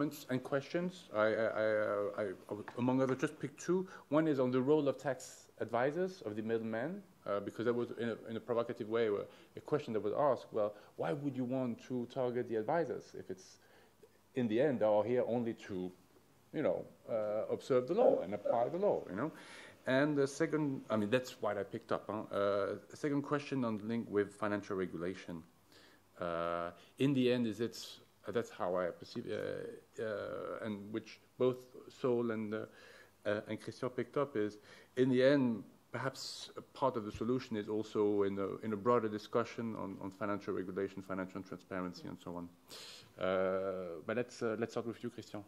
comments and questions. I, I, I, among others, just pick two. One is on the role of tax advisors, of the middlemen, uh, because that was, in a, in a provocative way, a question that was asked, well, why would you want to target the advisors if it's, in the end, they are here only to, you know, uh, observe the law and apply the law, you know? And the second, I mean, that's what I picked up. Huh? Uh, second question on the link with financial regulation. Uh, in the end, is it that's how I perceive, uh, uh, and which both Sol and and Christian picked up is, in the end, perhaps part of the solution is also in a, in a broader discussion on, on, financial regulation, financial transparency, and so on. Uh, but let's, uh, let's start with you, Christian.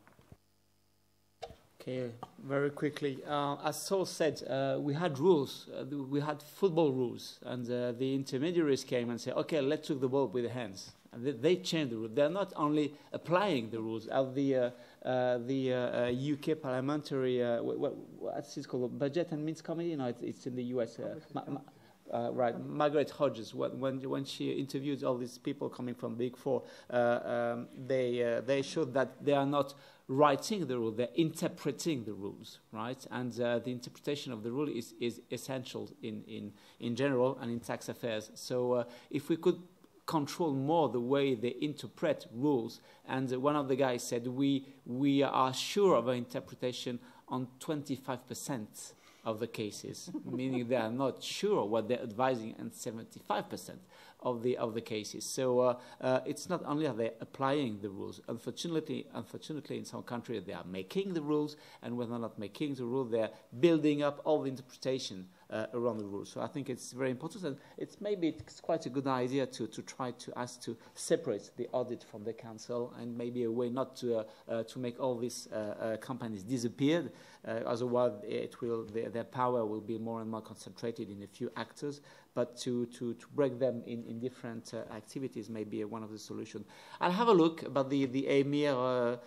Okay, very quickly. Uh, as Sol said, we had rules. we had football rules, and the intermediaries came and said, "Okay, let's take the ball with the hands." They change the rules. They're not only applying the rules. As the uh, uh, the uh, UK uh, parliamentary what, what's it called budget and means committee? No, it's, it's in the US. Ma ma right, Margaret Hodges, when, when she interviewed all these people coming from Big Four, um, they, they showed that they are not writing the rule, they're interpreting the rules, right? And uh, the interpretation of the rule is, is essential in, in, in general and in tax affairs. So uh, if we could control more the way they interpret rules. And one of the guys said, we, we are sure of our interpretation on 25% of the cases, meaning they are not sure what they're advising in 75% of the, of the cases. So uh, uh, it's not only are they applying the rules, unfortunately, unfortunately in some countries they are making the rules, and when they're not making the rule, they're building up all the interpretation uh, around the rules. So I think it's very important, and it's maybe it's quite a good idea to, to try to ask to separate the audit from the counsel, and maybe a way not to uh, uh, to make all these uh, uh, companies disappear. Uh, otherwise, it will their, their, power will be more and more concentrated in a few actors. But to to, to break them in, in different activities may be one of the solutions. I'll have a look about the the EMIR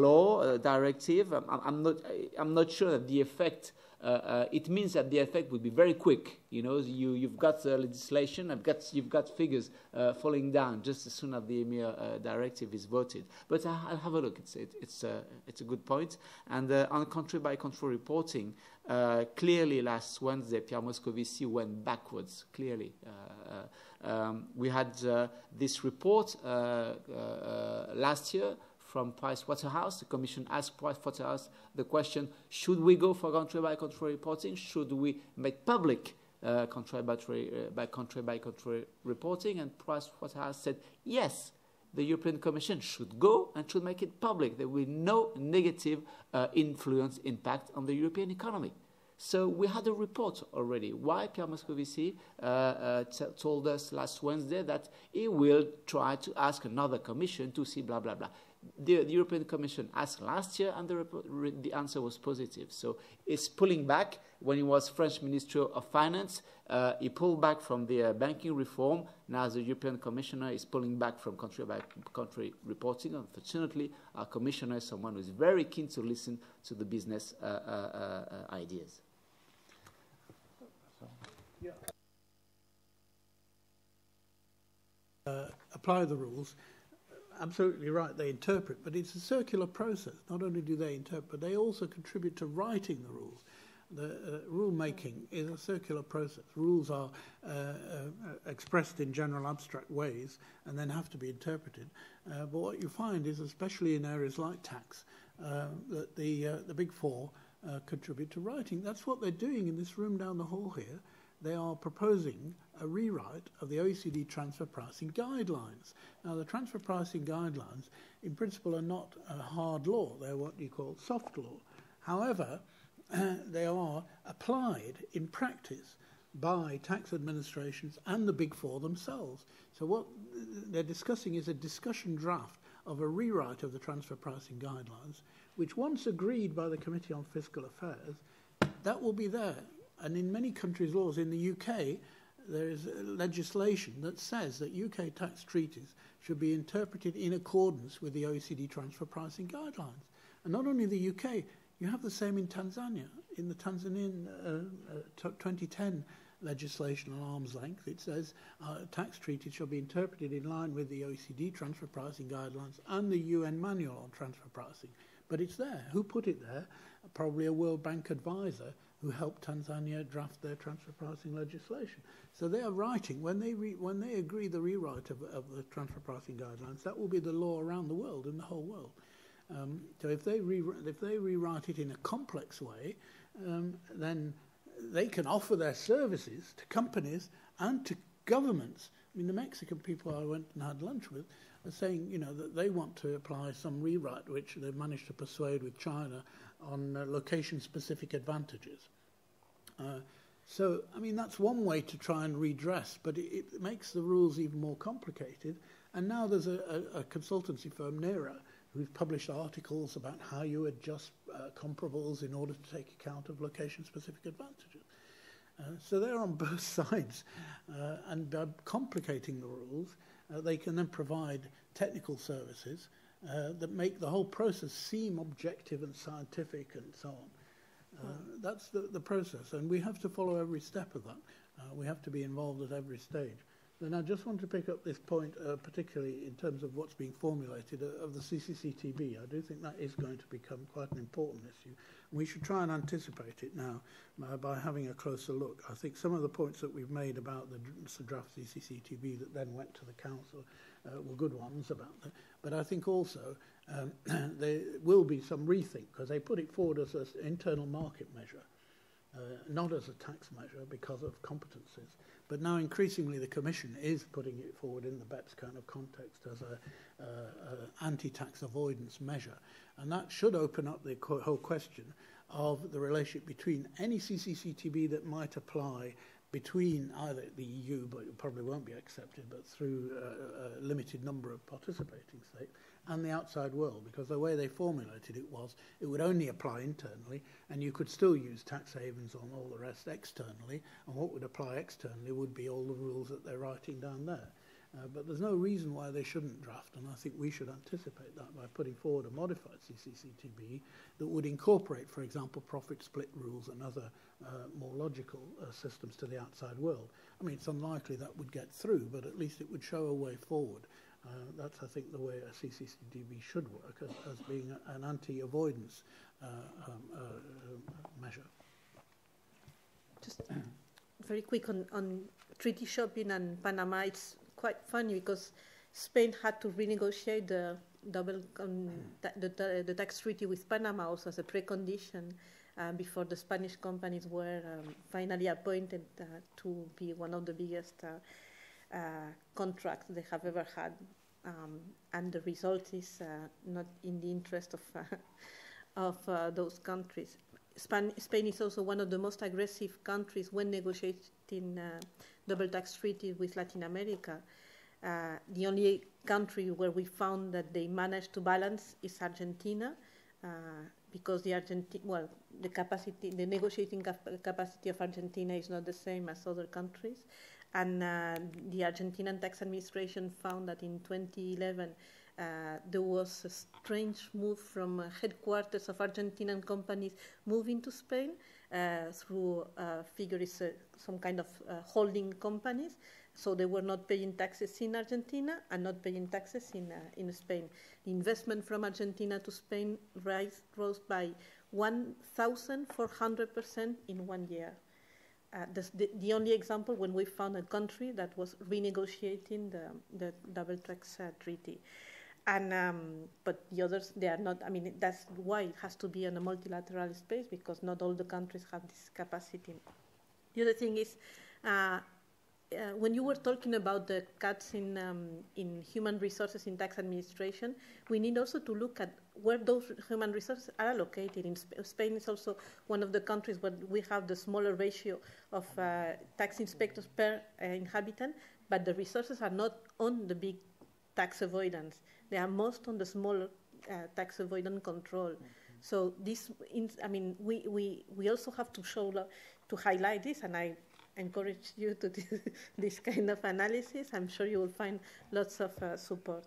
law directive. I'm, I'm not I'm not sure that the effect Uh, uh, it means that the effect would be very quick. You know, you, you've got the legislation, I've got, you've got figures uh, falling down just as soon as the EMIR uh, directive is voted. But I'll have a look. It's, it, it's, it's a good point. And on country by country reporting, clearly last Wednesday, Pierre Moscovici went backwards, clearly. Um, we had this report last year from Price Waterhouse. The Commission asked Price Waterhouse the question, should we go for country by country reporting? Should we make public uh, country, by, uh, by country by country reporting? And Price Waterhouse said, yes, the European Commission should go and should make it public. There will be no negative uh, influence, impact on the European economy. So we had a report already. Why Pierre Moscovici uh, uh, told us last Wednesday that he will try to ask another commission to see blah, blah, blah the, the, European Commission asked last year, and the, the, answer was positive. So it's pulling back. When he was French Minister of Finance, uh, he pulled back from the uh, banking reform. Now the European Commissioner is pulling back from country by country reporting. Unfortunately, our Commissioner is someone who is very keen to listen to the business uh, uh, uh ideas. Uh, apply the rules absolutely right, they interpret, but it's a circular process. Not only do they interpret, but they also contribute to writing the rules. The uh, is a circular process. Rules are uh, uh, expressed in general abstract ways and then have to be interpreted. Uh, but what you find is, especially in areas like tax, uh, that the, uh, the big four contribute to writing. That's what they're doing in this room down the hall here. They are proposing a rewrite of the OECD transfer pricing guidelines. Now, the transfer pricing guidelines, in principle, are not a hard law. They're what you call soft law. However, they are applied in practice by tax administrations and the Big Four themselves. So what they're discussing is a discussion draft of a rewrite of the transfer pricing guidelines, which once agreed by the Committee on Fiscal Affairs, that will be there. And in many countries' laws, in the UK, there is legislation that says that UK tax treaties should be interpreted in accordance with the OECD transfer pricing guidelines. And not only the UK, you have the same in Tanzania. In the Tanzanian uh, uh, 2010 legislation on arm's length. It says uh, tax treaties shall be interpreted in line with the OECD transfer pricing guidelines and the UN manual on transfer pricing. But it's there. Who put it there? Probably a World Bank advisor who helped Tanzania draft their transfer pricing legislation. So they are writing, when they, re, when they agree the rewrite of, of the transfer pricing guidelines, that will be the law around the world, in the whole world. Um, so if they, re, if they rewrite it in a complex way, um, then they can offer their services to companies and to governments. I mean, the Mexican people I went and had lunch with saying, you know, that they want to apply some rewrite, which they've managed to persuade with China on uh, location-specific advantages. Uh, so, I mean, that's one way to try and redress, but it, it makes the rules even more complicated. And now there's a, a, a consultancy firm, NERA, who've published articles about how you adjust uh, comparables in order to take account of location-specific advantages. Uh, so they're on both sides, uh, and by complicating the rules, uh, they can then provide technical services uh, that make the whole process seem objective and scientific and so on. Uh, that's the, the process, and we have to follow every step of that. Uh, we have to be involved at every stage. And I just want to pick up this point, uh, particularly in terms of what's being formulated uh, of the CCCTB. I do think that is going to become quite an important issue. We should try and anticipate it now uh, by having a closer look. I think some of the points that we've made about the draft CCCTB that then went to the Council uh, were good ones about that. But I think also um, there will be some rethink because they put it forward as an internal market measure, uh, not as a tax measure because of competencies. But now increasingly the Commission is putting it forward in the BEPS kind of context as a, uh, anti-tax avoidance measure. And that should open up the co- whole question of the relationship between any CCCTB that might apply between either the EU, but it probably won't be accepted, but through uh, a limited number of participating states, and the outside world, because the way they formulated it was it would only apply internally, and you could still use tax havens on all the rest externally, and what would apply externally would be all the rules that they're writing down there. Uh, but there's no reason why they shouldn't draft, and I think we should anticipate that by putting forward a modified CCCTB that would incorporate, for example, profit split rules and other uh, more logical uh, systems to the outside world. I mean, it's unlikely that would get through, but at least it would show a way forward. Uh, that's, I think, the way a CCCTB should work as, as being an anti-avoidance uh, um, uh, uh, measure. Just very quick on, on treaty shopping and Panama. It's quite funny because Spain had to renegotiate the double um, the, the, the, tax treaty with Panama also as a precondition uh, before the Spanish companies were um, finally appointed uh, to be one of the biggest uh, uh contracts they have ever had um, and the result is uh, not in the interest of, uh, of uh, those countries. Spain, Spain, is also one of the most aggressive countries when negotiating double tax treaties with Latin America. The only country where we found that they managed to balance is Argentina, because the Argenti- well, the capacity, the negotiating cap- capacity of Argentina is not the same as other countries, and uh, the Argentinian tax administration found that in 2011 uh, there was a strange move from uh, headquarters of Argentinian companies moving to Spain uh, through uh, figures, uh, some kind of holding companies. So they were not paying taxes in Argentina and not paying taxes in, in Spain. The investment from Argentina to Spain rise, rose by 1,400% in one year. Uh, the, the, only example when we found a country that was renegotiating the, the double tax uh, treaty. And, um, but the others, they are not, I mean, that's why it has to be in a multilateral space because not all the countries have this capacity. The other thing is, uh, uh, when you were talking about the cuts in, um, in human resources in tax administration, we need also to look at where those human resources are allocated. In Sp- Spain is also one of the countries where we have the smaller ratio of uh, tax inspectors per uh, inhabitant, but the resources are not on the big tax avoidance. They are most on the small uh, tax avoidance control. Mm-hmm. So this, in, I mean, we, we, we also have to show, to highlight this, and I encourage you to do this kind of analysis. I'm sure you will find lots of uh, support.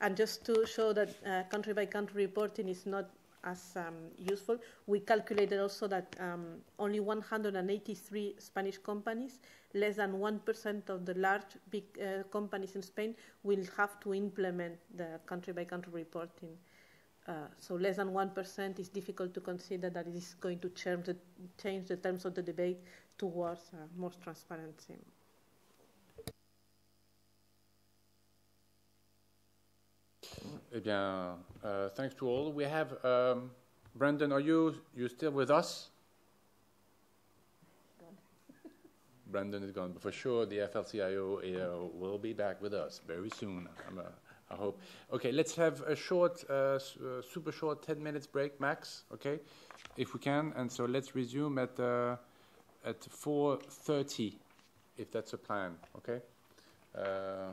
And just to show that uh, country by country reporting is not as um, useful. We calculated also that um, only 183 Spanish companies, less than 1% of the large big uh, companies in Spain, will have to implement the country by country reporting. Uh, so less than 1% is difficult to consider that it is going to change the, change the terms of the debate towards uh, more transparency. Eh bien, uh, thanks to all. We have um, Brandon. Are you you still with us? Brandon is gone, but for sure the FLCIO uh, will be back with us very soon. I hope. Okay, let's have a short, uh, uh, super short, 10 minutes break max. Okay, if we can, and so let's resume at uh, at 4:30, if that's a plan. Okay. Uh,